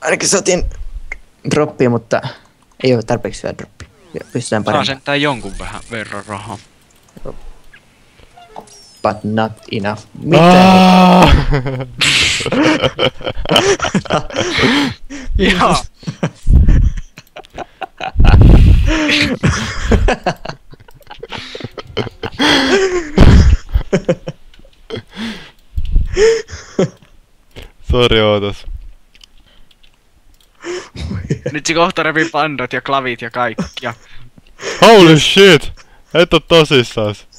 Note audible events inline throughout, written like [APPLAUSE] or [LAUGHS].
Ainakin saatiin droppia, mutta ei ole tarpeeksi vielä droppia. Pystytään Saa parempaan, sentään jonkun vähän verran rahaa. but not enough. Mitä? [LAUGHS] Joo. Sori Ootas. Nyt se kohta repii pandot ja klavit ja kaikki. Ja Holy shit! Et oo tosissas. [LAUGHS]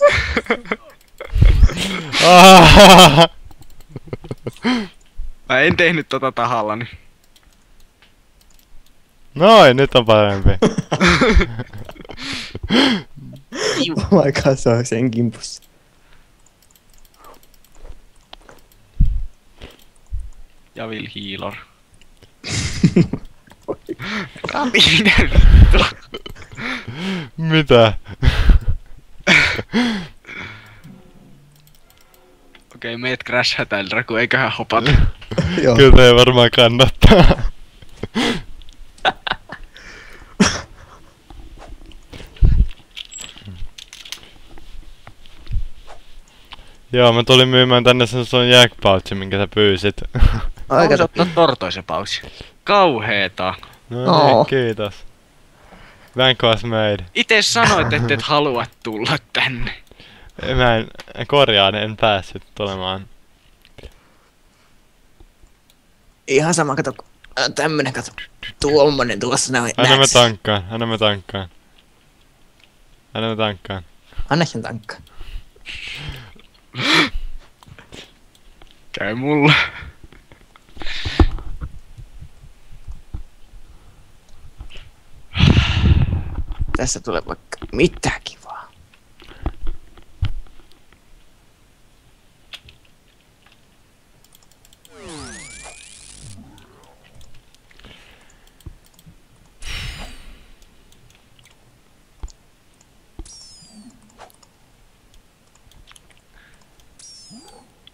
Mä en tehnyt tota tahallani. Noin, nyt on parempi. [LAUGHS] Oh my god, se on sen kimpussa. Ja Will Healer. [LAUGHS] Mitä vittua? Mitä? Okei, meet crashaa täältä, kun eiköhän hopata. Joo. Kyllä ei varmaan kannattaa. Joo, mä tulin myymään tänne sen sun jackpouchin, minkä sä pyysit. Aika Aika ottaa tortoisen pausi. Kauheeta. No niin, kiitos. Vanquas made. Itse sanoit, että et halua tulla tänne. Mä en, korjaan, en päässyt tulemaan. Ihan sama, kato. äh, Tämmönen, kato. Tuommoinen tuossa näin. Anna mä tankkaan, anna mä tankkaan. Anna mä tankkaan. Anna sen tankka. Käy mulla. Tässä tulee vaikka mitä kivaa.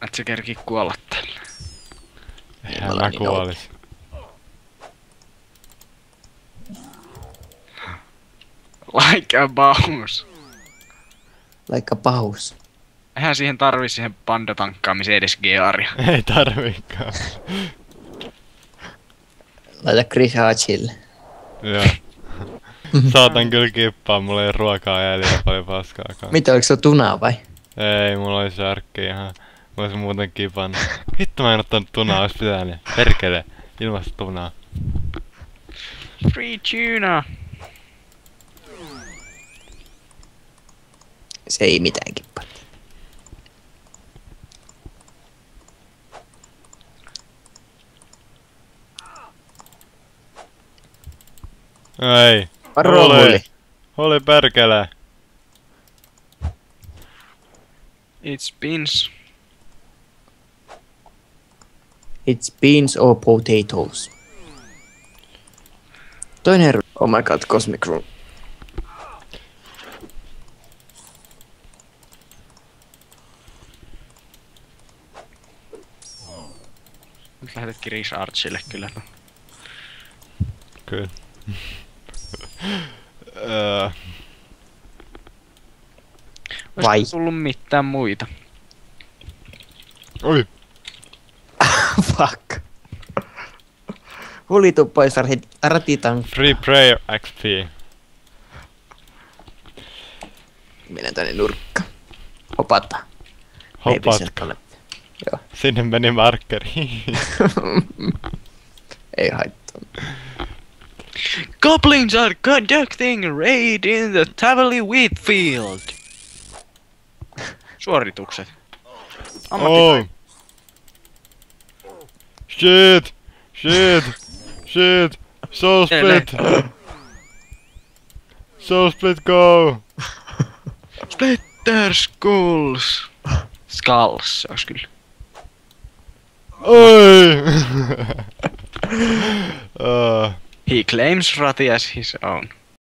Et se kerki kuolla tällä. Eihän Mulla mä niin kuolis. Like a bounce. Like a paus. Eihän siihen tarvi siihen pandatankkaamiseen edes gearia. [LAUGHS] Ei tarviikaan. Laita Chris Hatchille. Joo. [LAUGHS] Saatan kyllä kippaa, mulla ei ruokaa jäljellä paljon paskaakaan. Mitä, oliko se tunaa vai? Ei, mulla oli särkki ihan. Mä olisin muuten kipannut. Vittu mä en ottanut tunaa, ois pitänyt. Perkele, ilmasta tunaa. Free tuna. Se ei mitään kippaa. Ei. Varo Ole. Hulli. Oli perkele. It's beans. It's beans or potatoes. Toinen Oh my god, Cosmic Room. Nyt lähetät Chris Archille kyllä. Kyllä. [LAUGHS] Öö, Olisiko Vai? tullut mitään muita? Oi. [LAUGHS] Fuck. Hulli tuu pois rat- ratitan. Free prayer XP. Mennään tänne nurkka. Hopata. Ei pysy Hopat. tuolle. Joo. Sinne meni markkeri. [LAUGHS] Ei haittaa. Goblins are conducting a raid in the Tavali wheat field. Suoritukset. oh. Shit. Shit. Shit. Soul split. Soul split go. Splitter Skulls. Skulls, se olisi kyllä. Oi. uh, [LAUGHS] [LAUGHS] He claims Rati as his own.